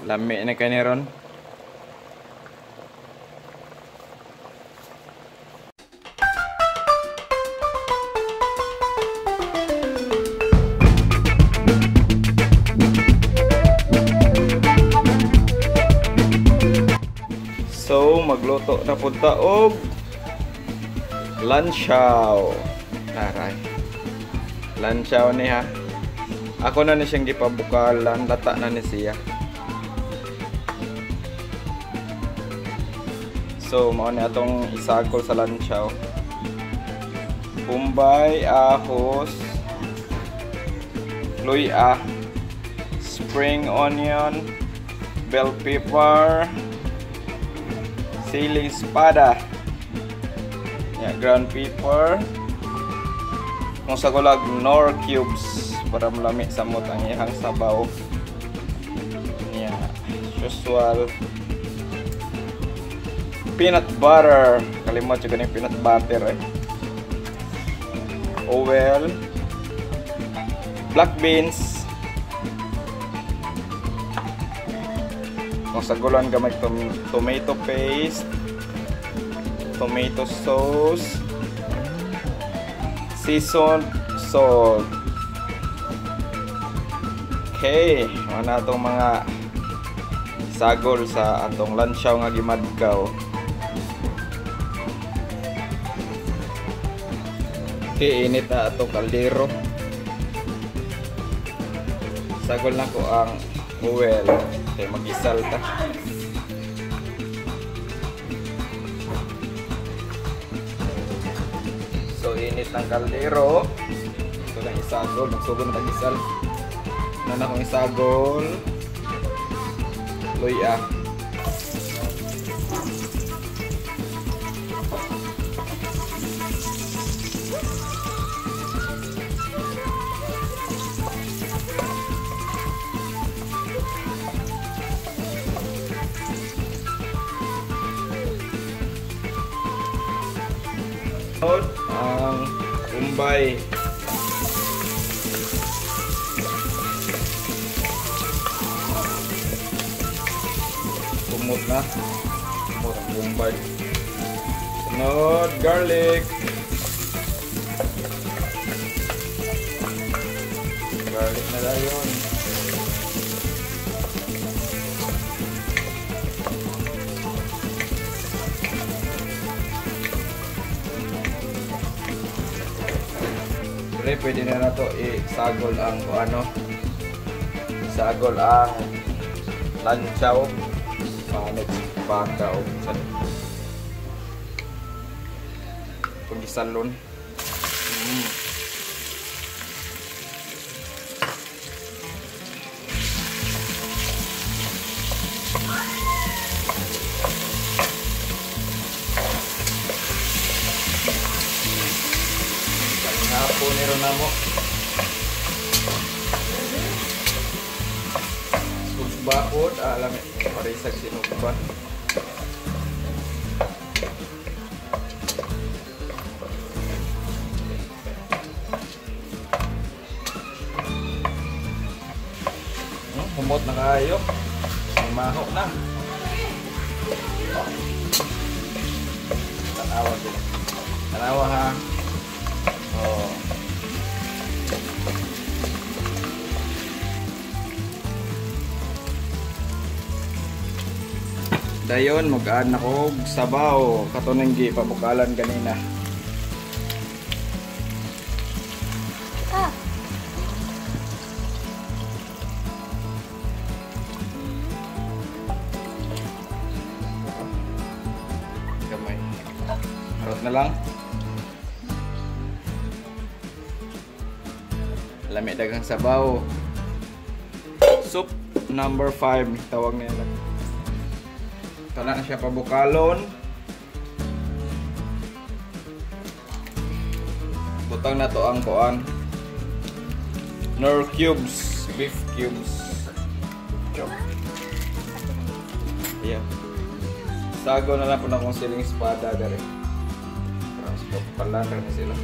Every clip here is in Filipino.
Lami na kani ron. So, magluto na punta og lanchaw. Taray. Lanchaw ni ha. Ako na ni siyang gipabukalan, lata na ni siya. So, mao ni atong isagol sa lanchaw. Bombay, ahos, luya, spring onion, bell pepper, siling espada, yeah, ground pepper, kung sa kulag nor cubes para malami sa mot ang ihang sabaw. Yeah, usual peanut butter. Kalimot yung ganyung peanut butter eh. Oil. Black beans. Kung sa gulan gamay tom tomato paste. Tomato sauce. Seasoned salt. Okay, ano itong mga sagol sa atong lansyaw nga gimadkaw. Okay, init na ito kaldero. Sagol na ko ang oil. Okay, mag-isal ta. So, init ang kaldero. Ito na isagol. Magsugod na tag-isal. Ano na akong isagol. Luya. Bombay. Kumot na. Kumot ang. Sunod, garlic. Garlic na lang yun. Pre, pwede na na to isagol ang ano. Isagol ang lanchaw. Panit, baka o sa Pag-isalon. Mm. Ronamo. Sugbakod, alam eh, parisag sinugba. Hmm, humot na kayo. May maho na. Tanawa din. Tanawa ha. Dayon mag-add na ko og sabaw katunang gi pabukalan kanina. Ah, Gamay. Harot na lang. Lami dagang sabaw. Soup number 5 tawag nila. Ito na siya pabukalon. Butang na to ang kuan. Nor cubes, beef cubes. Chop. Yeah. Sago na lang po na kung siling espada dali. Transport pala na sila.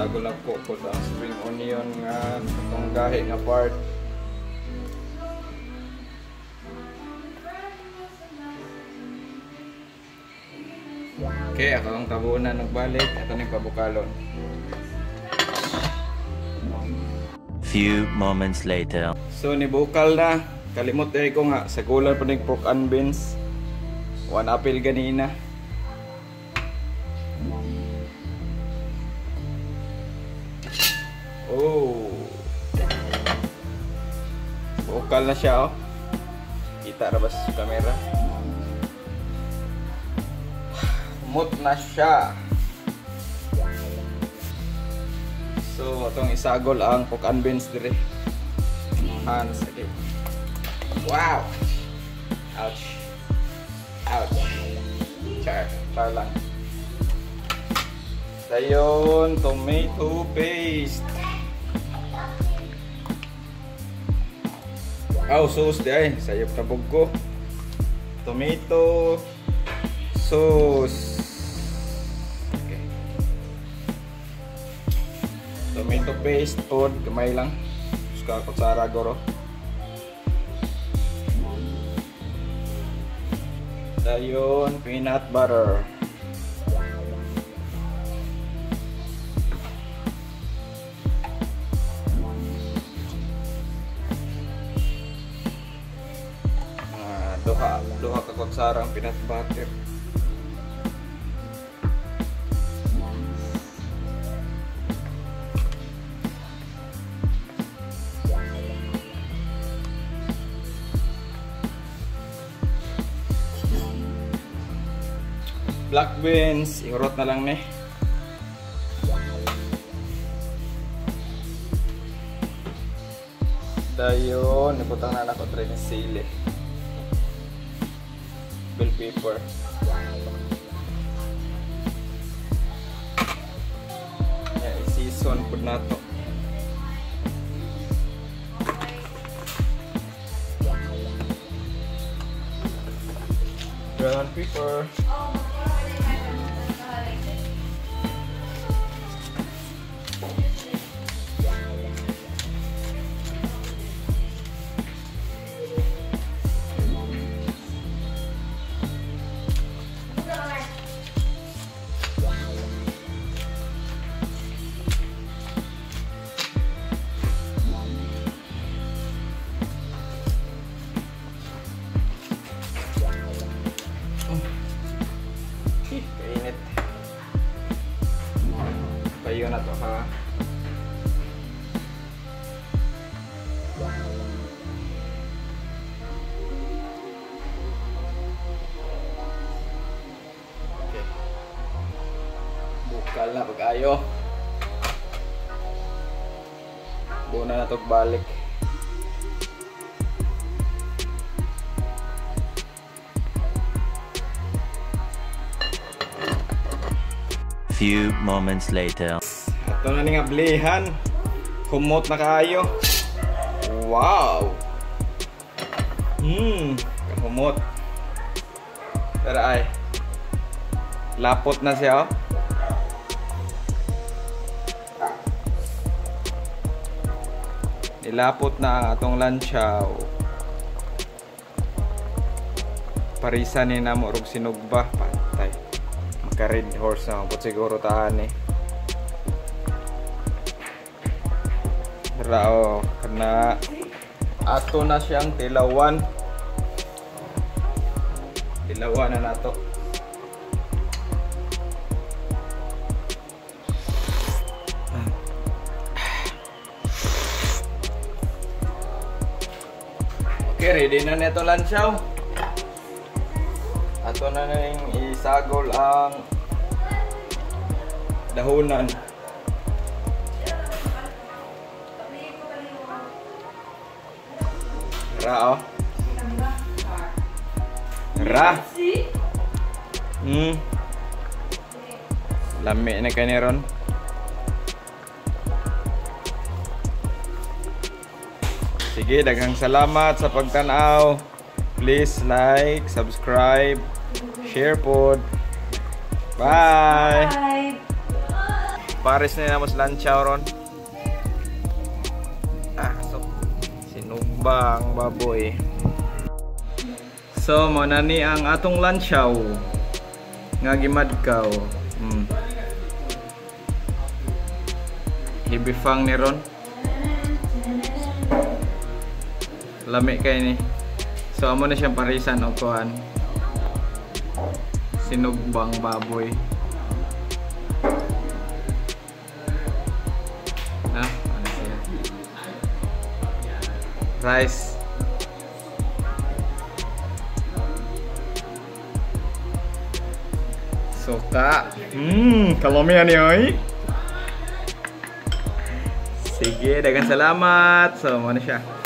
Sagol na po po ang spring onion nga itong gahi nga part. Okay, ako ang tabunan nagbalik. Na yung pabukalon. Few moments later. So, nibukal na. Kalimot eh ko nga. Sa kulan pa ng pork and beans. One apple ganina. Oh. Bukal na siya oh. Kita na ba sa camera? Mut na siya. So, itong isagol ang pork and beans dire. Hands again. Wow! Ouch. Ouch. Char. Char lang. Dayon, tomato paste. Aw, sauce di ay. Sayop na bugko. Tomato sauce. Okay. Tomato paste pod, gamay lang. Suka kutsara goro. Dayon, peanut butter. Duha, duha ka kutsara ang peanut butter. Black beans, ihurot na lang ni. Dayon, ibutang na nako try ni sili. Bell pepper. Yeah, i-season po na to. Brown pepper. Ih, kainit. Payo na to ha. Okay. Bukal na pag-ayo. Buna na to balik. Few moments later. Ito na nga blihan. Humot na kayo. Wow! Hmm, humot. Pero ay, lapot na siya oh. Nilapot na ang atong lanchaw. Parisa ni na mo rog sinugba patay. Maka red horse na po siguro taan eh. Rao kana ato na siyang tilawan. Tilawan na nato. Okay, ready na neto lanchaw. Ato na ning isagol ang dahonan. Ra oh. Ra. Hmm. Lami na kani ron. Sige, daghang salamat sa pagtanaw. Please like, subscribe, share pod. Bye. Bye. Paris na naman sa lanchaw ron. Ah, so sinugbang baboy. So, mo na ni ang atong lanchaw nga gimadkaw. Mm. Hibifang ni ron. Lami kay ni. So amo na siyang parisan og kuan. Sinugbang baboy. Ah, ano siya? Rice. Suka. Hmm, kalamihan niyo eh. Sige, dagang salamat. So, ano siya?